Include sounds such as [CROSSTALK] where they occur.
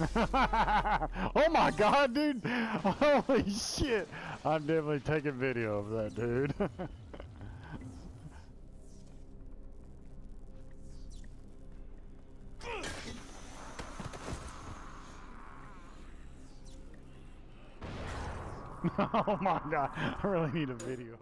[LAUGHS] oh my god, dude! Holy shit! I'm definitely taking video of that, dude. [LAUGHS] oh my god, I really need a video.